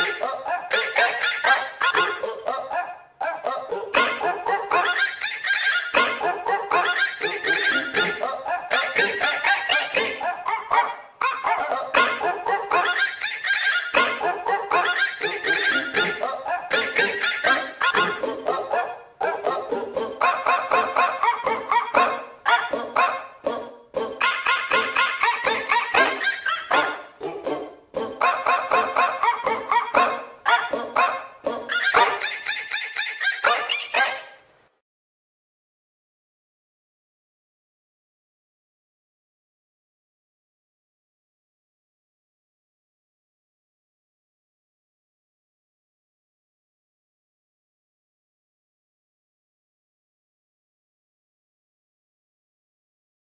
Oh.